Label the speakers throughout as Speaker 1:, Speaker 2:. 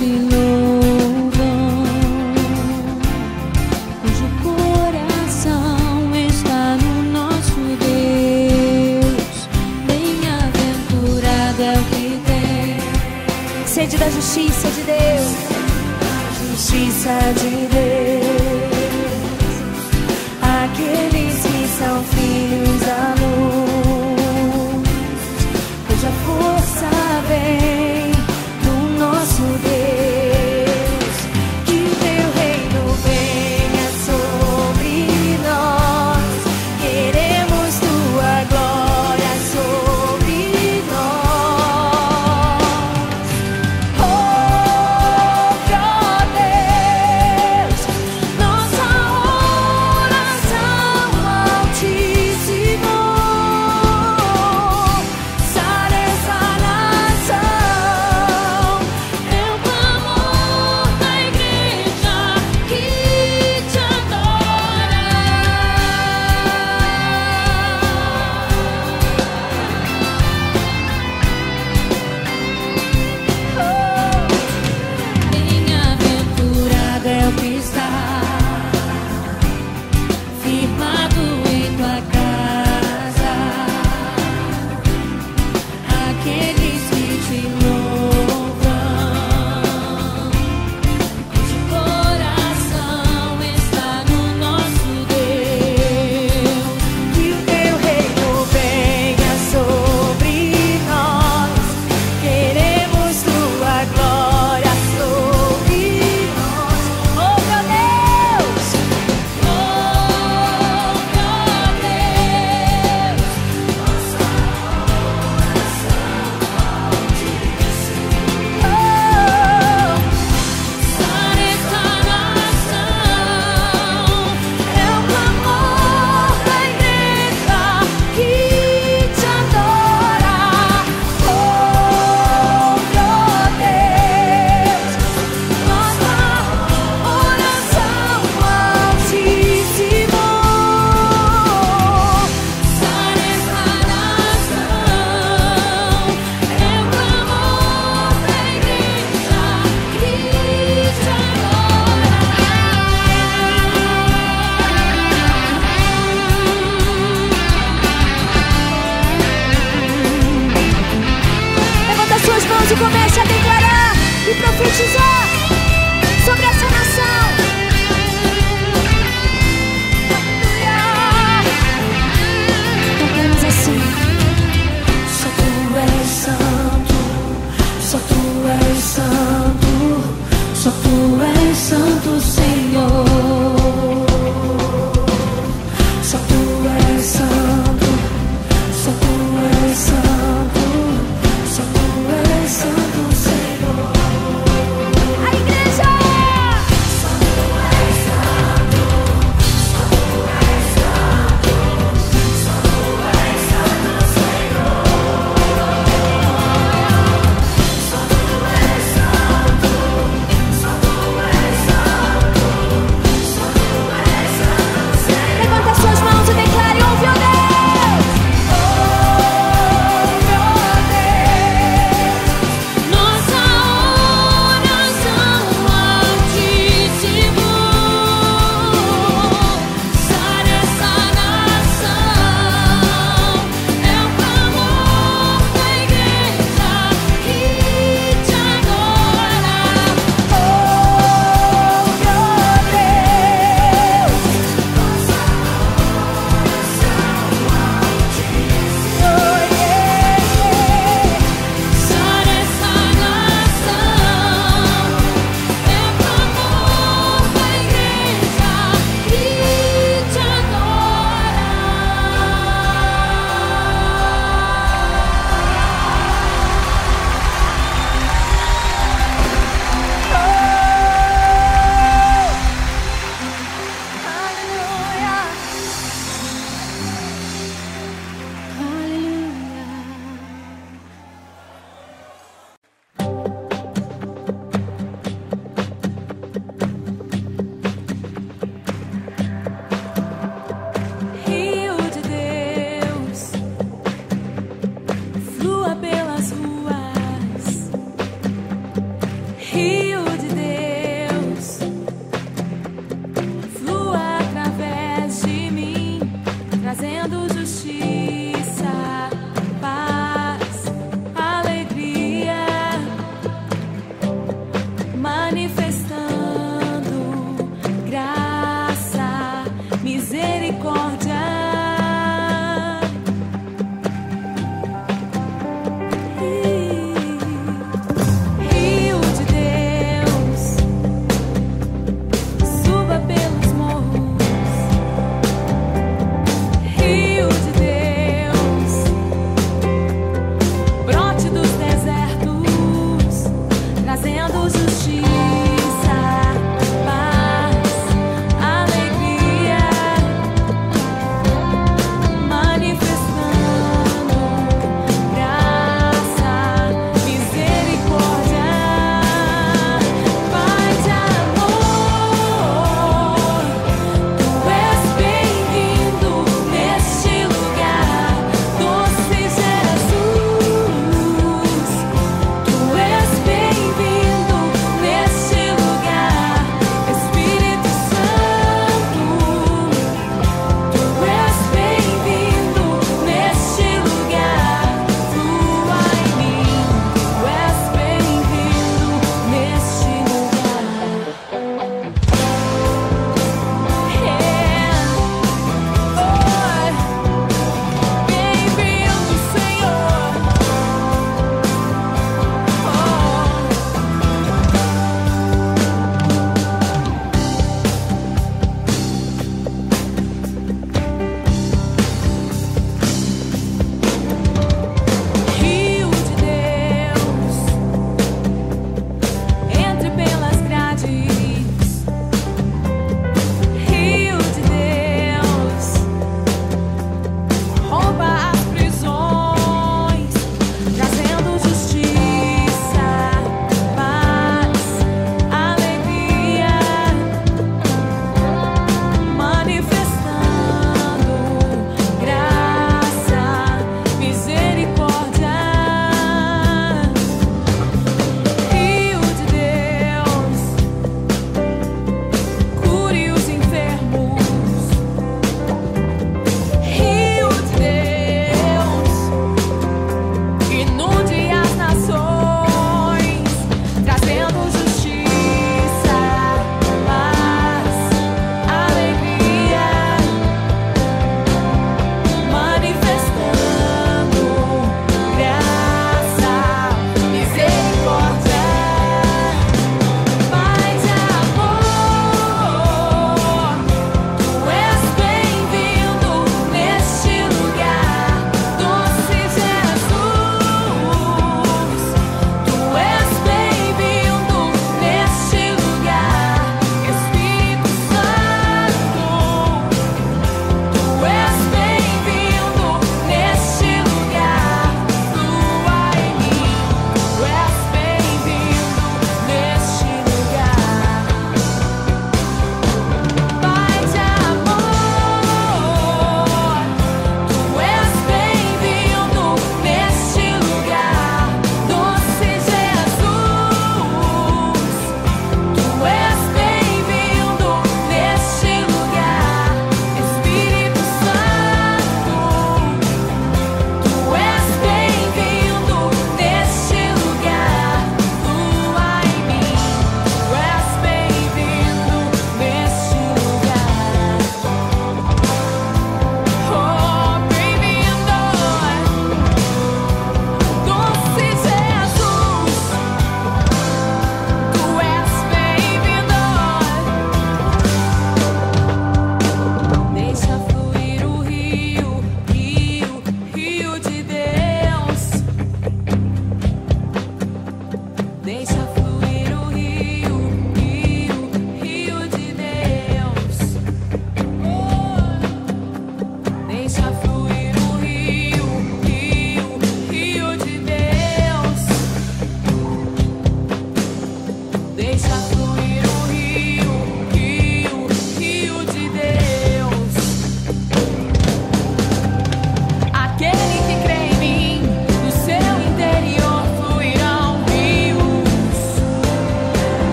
Speaker 1: watching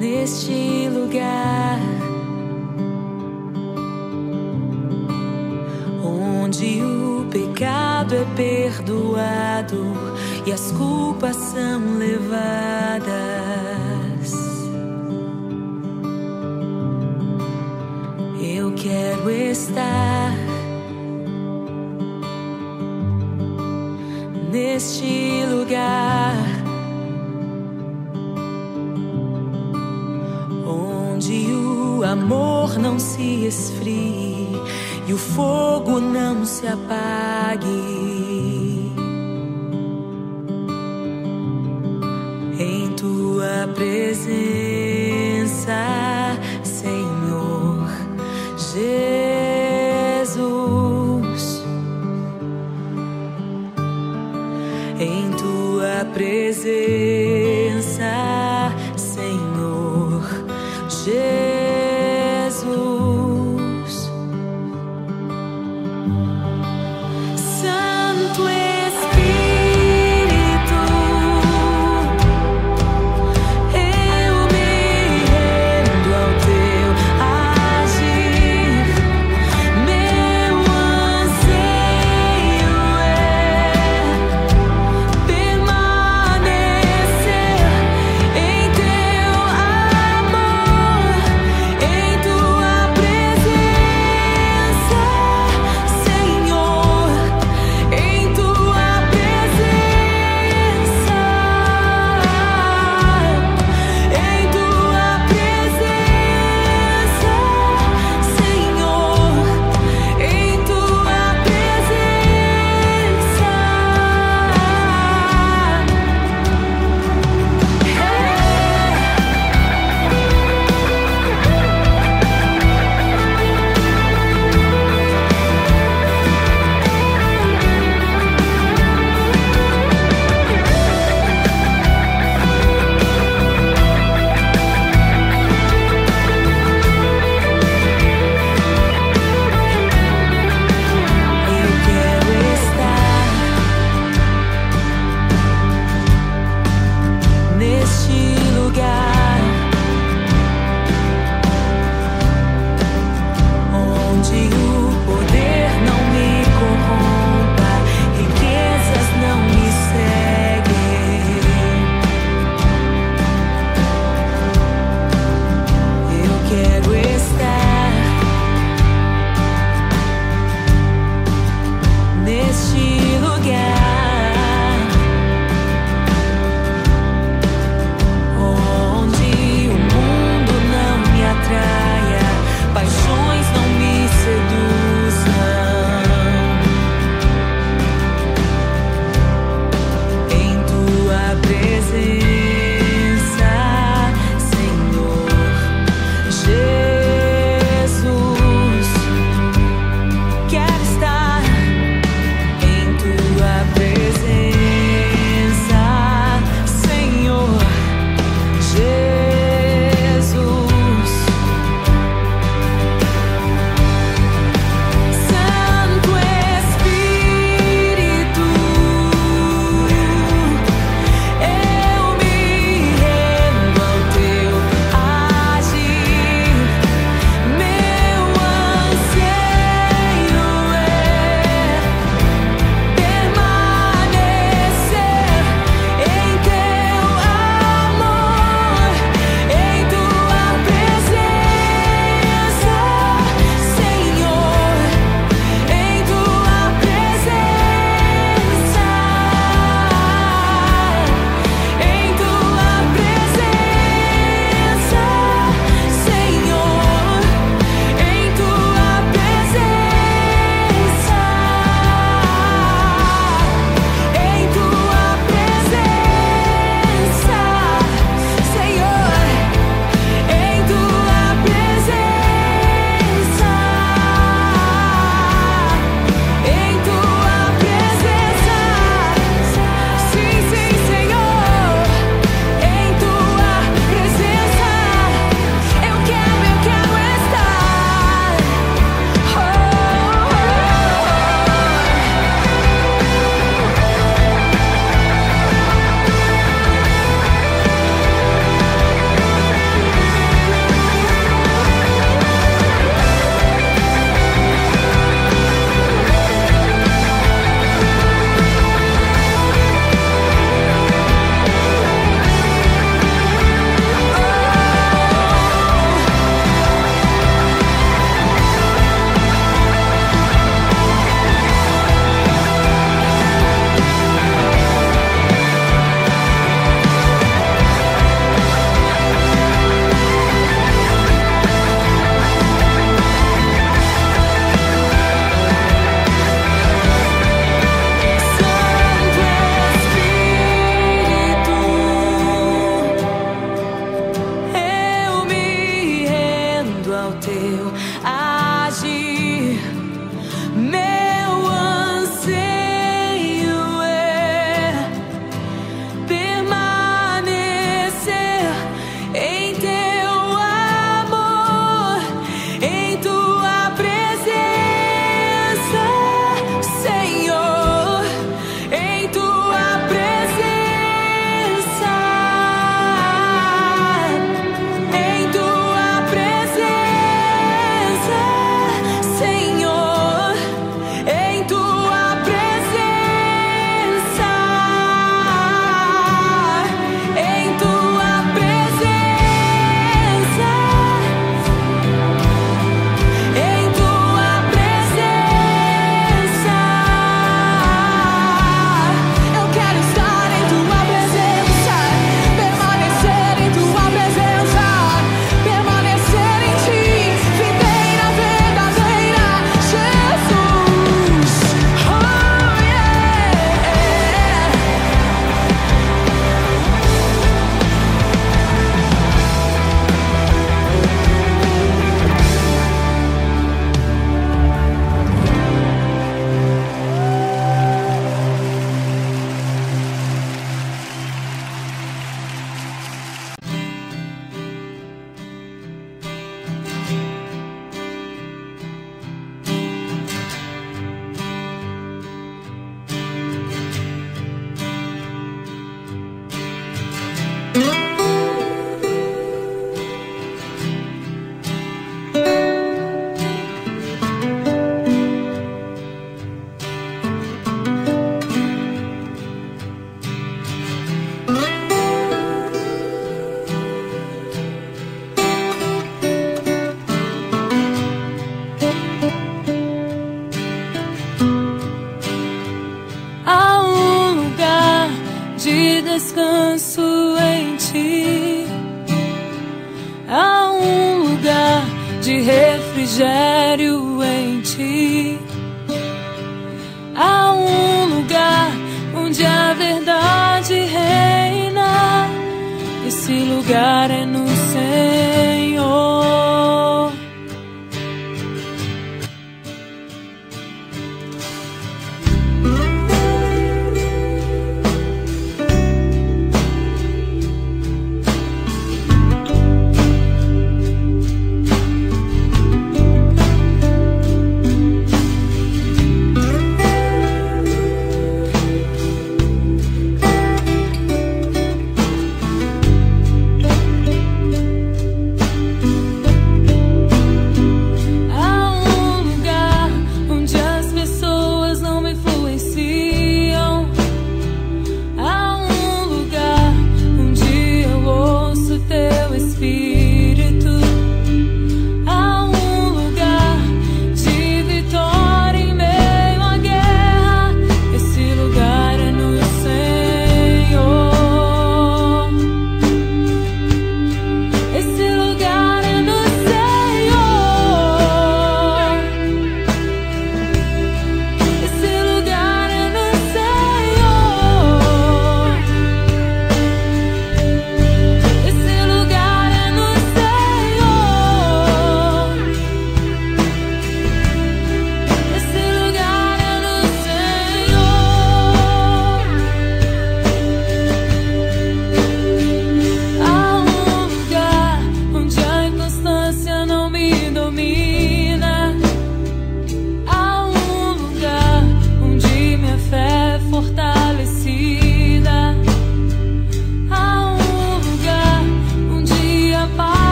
Speaker 1: neste lugar onde o pecado é perdoado e as culpas são levadas. Eu quero estar neste lugar amor não se esfrie e o fogo não se apague. Em tua presença,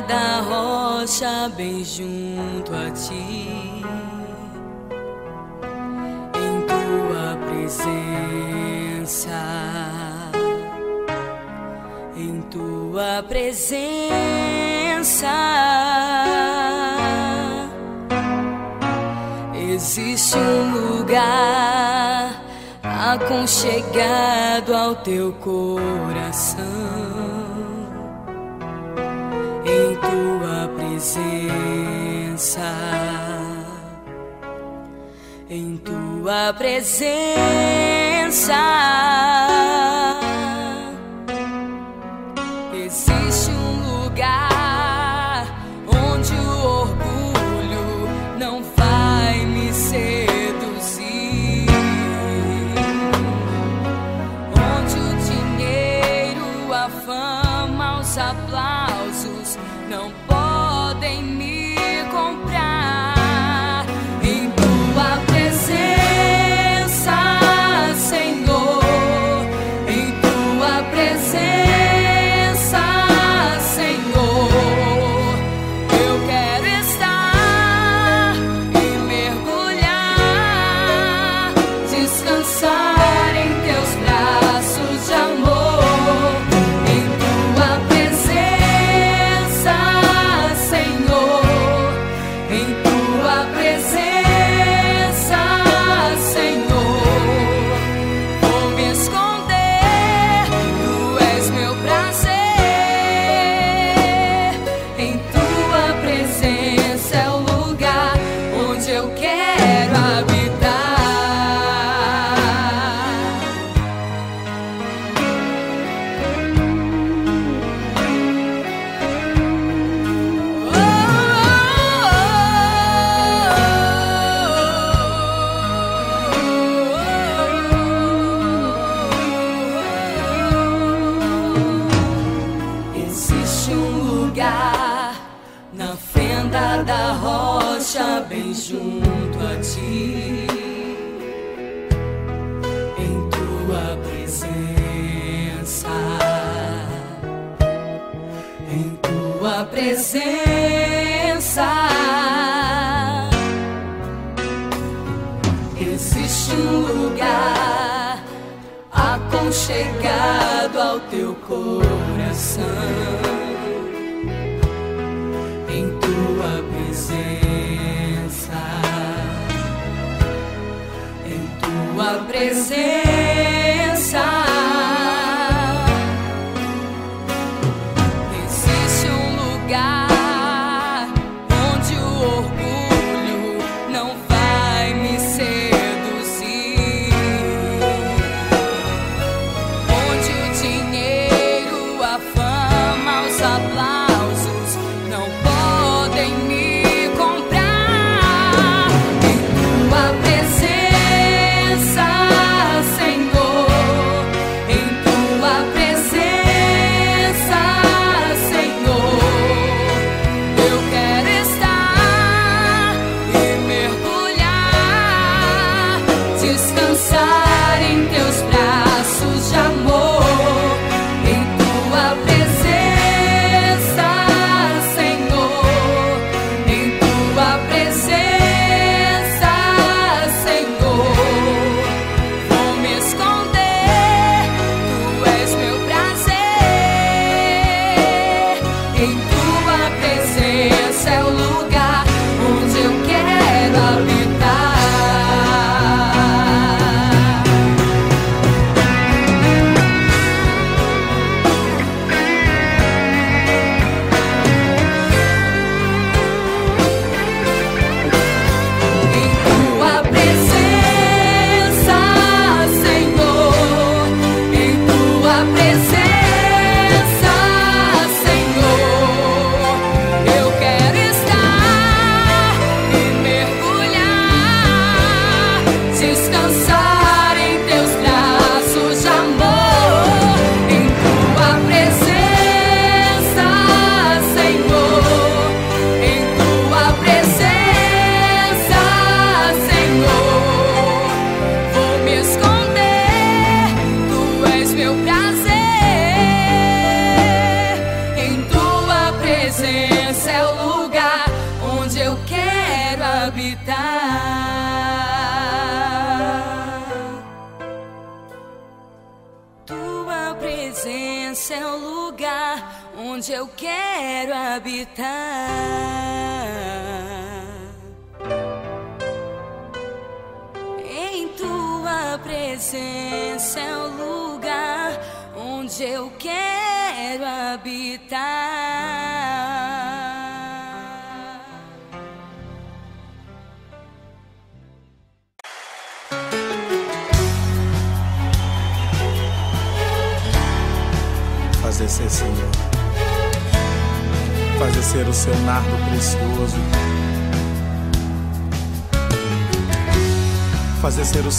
Speaker 1: da rocha, bem junto a ti. Em tua presença, em tua presença, existe um lugar aconchegado ao teu coração. presença. Em tua presença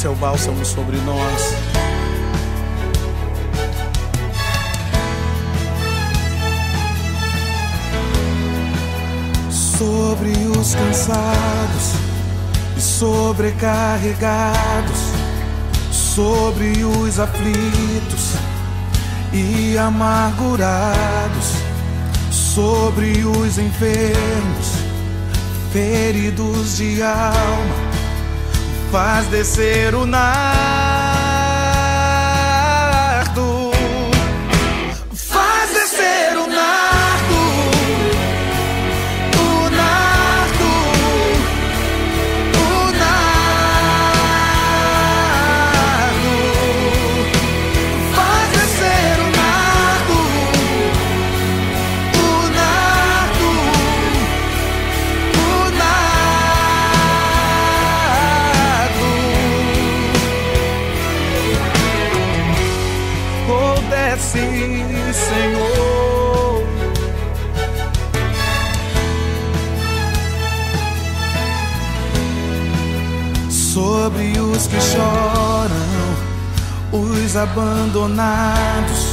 Speaker 2: seu bálsamo sobre nós. Sobre os cansados e sobrecarregados, sobre os aflitos e amargurados sobre os enfermos, feridos de alma, faz descer o nar. Os abandonados,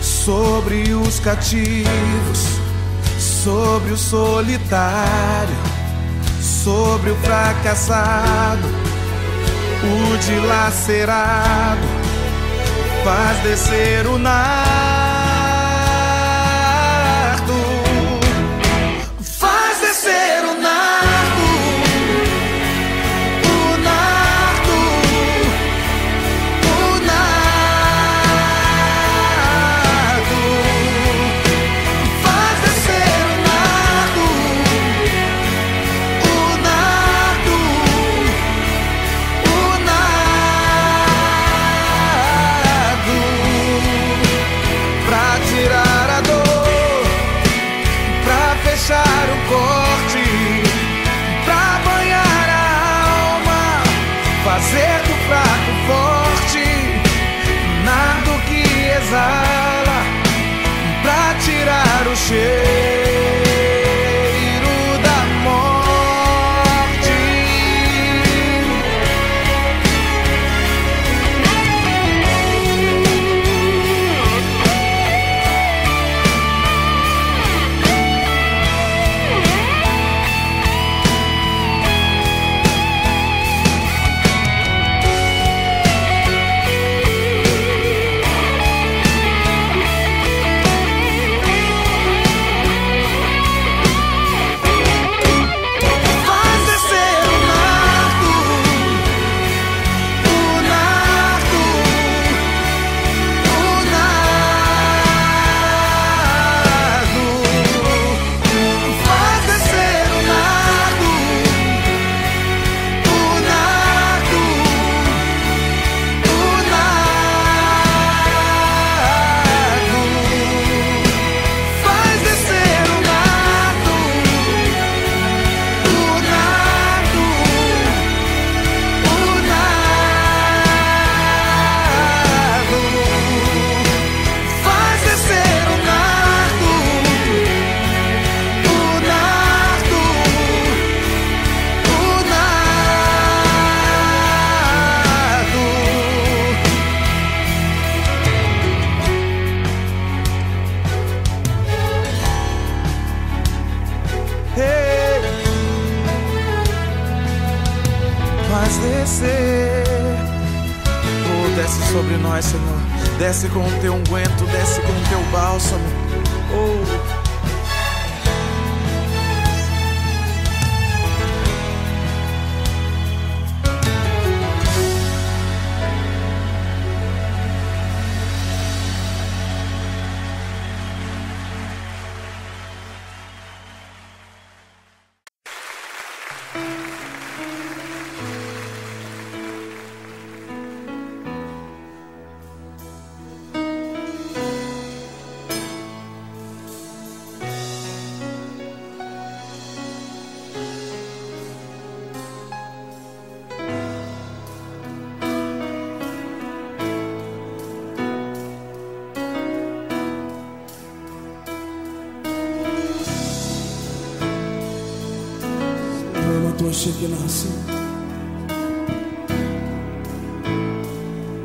Speaker 2: sobre os cativos, sobre o solitário, sobre o fracassado, o dilacerado, faz descer o nada.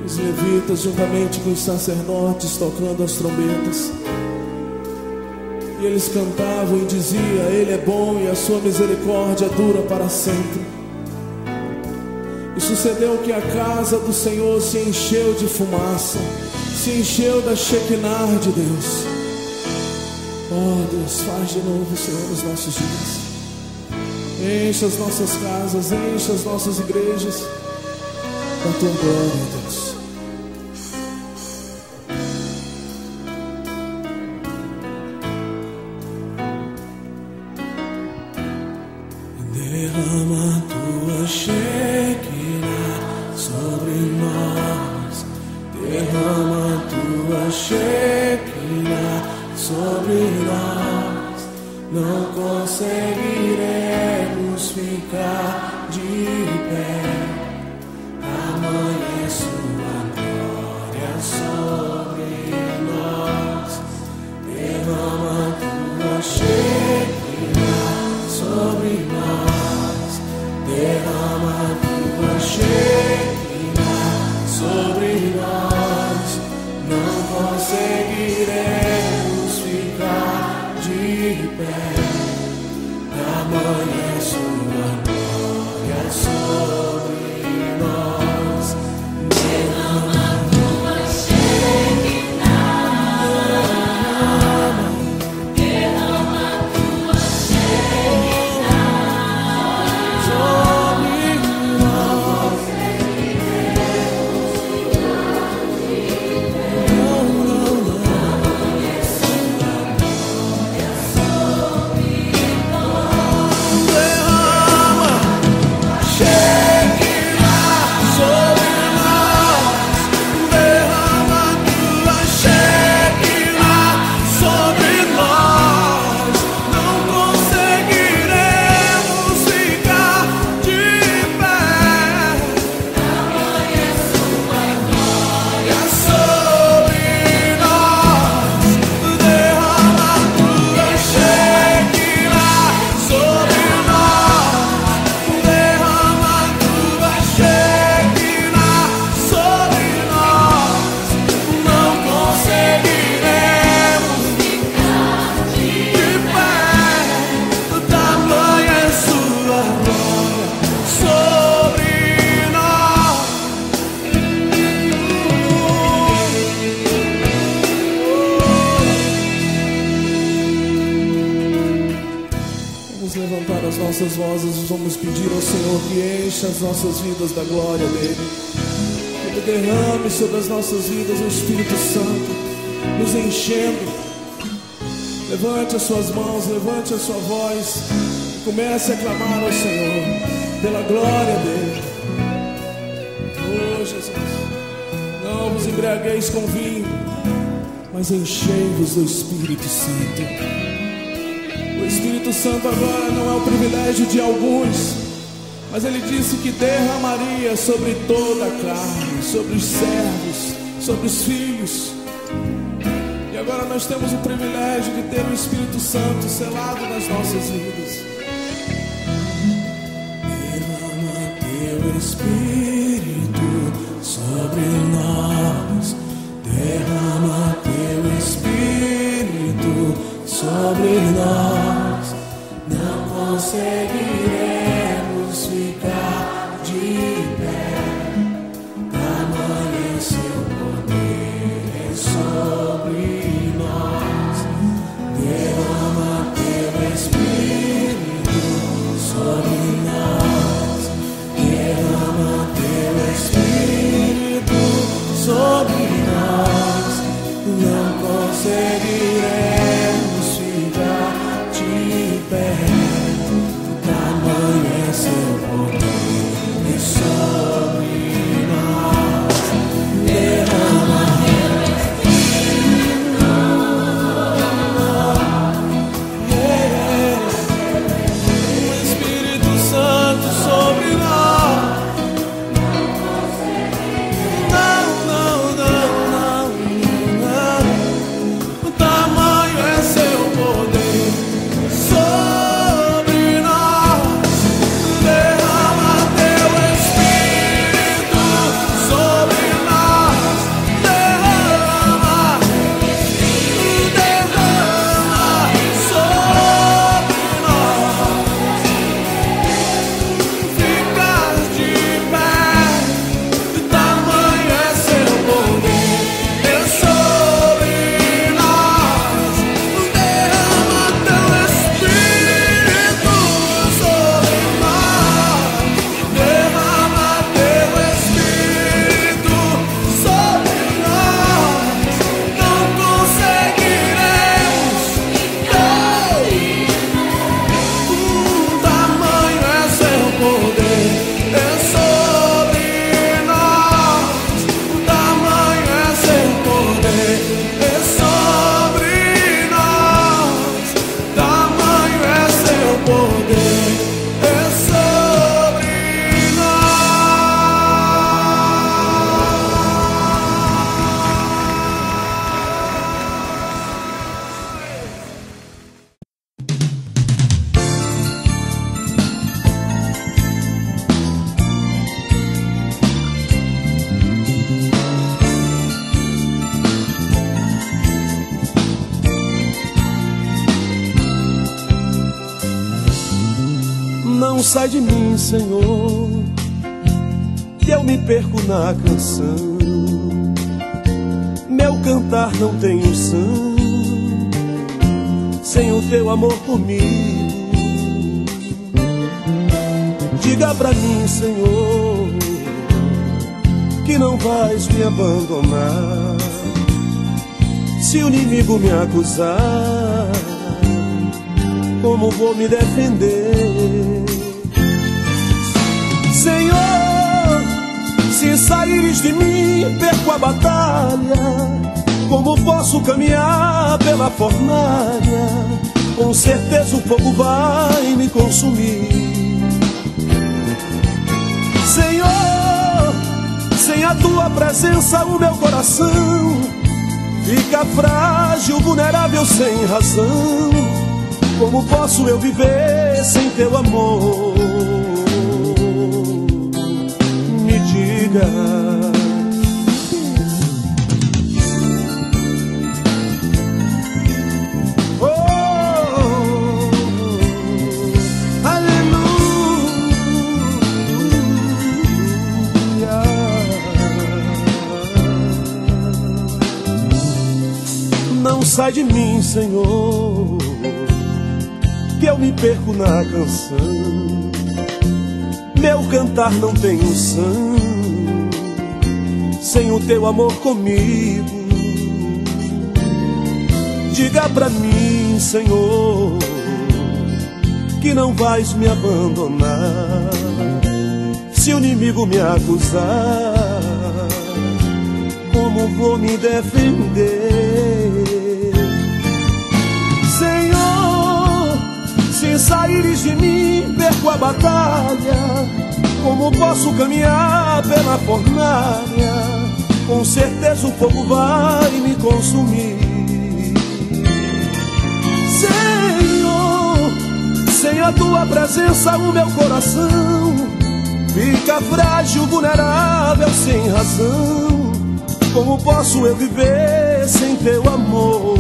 Speaker 3: Os levitas, juntamente com os sacerdotes, tocando as trombetas. E eles cantavam e diziam: Ele é bom e a sua misericórdia dura para sempre. E sucedeu que a casa do Senhor se encheu de fumaça, se encheu da Shekinah de Deus. Oh Deus, faz de novo, Senhor, nos nossos dias. Encha as nossas casas, encha as nossas igrejas da tua glória, Deus. Derrama tua Shekinah sobre nós. Derrama tua Shekinah sobre nós. Não conseguiremos ficar de pé. Amanhã sua glória sobre nós. Derrama tua Shekinah sobre nós. Derrama tua Shekinah sobre nós. Não conseguiremos ficar de pé. Nossas vidas da glória dele. Derrame sobre as nossas vidas o Espírito Santo, nos enchendo. Levante as suas mãos, levante a sua voz e comece a clamar ao Senhor pela glória dele. Oh Jesus, não vos embriagueis com vinho, mas enchei-vos do Espírito Santo. O Espírito Santo agora não é o privilégio de alguns, mas ele disse que derramaria sobre toda a carne, sobre os servos, sobre os filhos. E agora nós temos o privilégio de ter o Espírito Santo selado nas nossas vidas. Derrama teu Espírito sobre nós. Derrama teu Espírito sobre nós. Não conseguiremos teu
Speaker 4: amor comigo. Diga pra mim, Senhor, que não vais me abandonar. Se o inimigo me acusar, como vou me defender? Senhor, se saíres de mim, perco a batalha. Como posso caminhar pela fornalha? Com certeza o fogo vai me consumir. Senhor, sem a tua presença, o meu coração fica frágil, vulnerável, sem razão. Como posso eu viver sem teu amor? Me diga. Sai de mim, Senhor, que eu me perco na canção. Meu cantar não tem unção, sem o teu amor comigo. Diga pra mim, Senhor, que não vais me abandonar. Se o inimigo me acusar, como vou me defender? Saíres de mim, perco a batalha. Como posso caminhar pela fornalha? Com certeza o fogo vai me consumir. Senhor, sem a tua presença o meu coração fica frágil, vulnerável, sem razão. Como posso eu viver sem teu amor?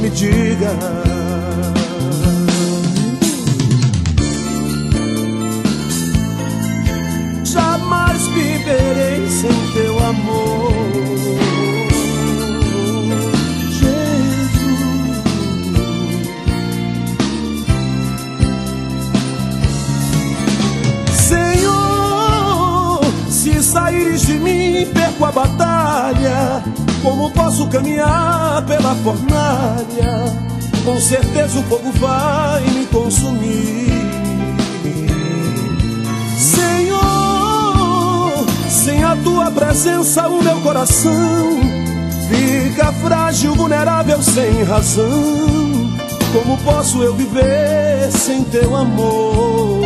Speaker 4: Me diga. Viverei sem teu amor. Senhor, se saíres de mim, perco a batalha. Como posso caminhar pela fornalha? Com certeza o fogo vai me consumir. Tua presença, o meu coração fica frágil, vulnerável, sem razão. Como posso eu viver sem teu amor?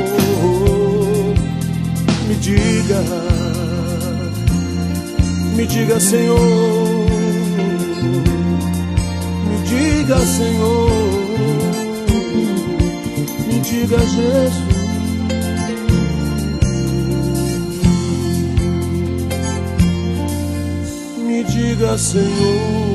Speaker 4: Me diga, me diga, Senhor. Me diga, Senhor. Me diga, Jesus. Me diga, Senhor.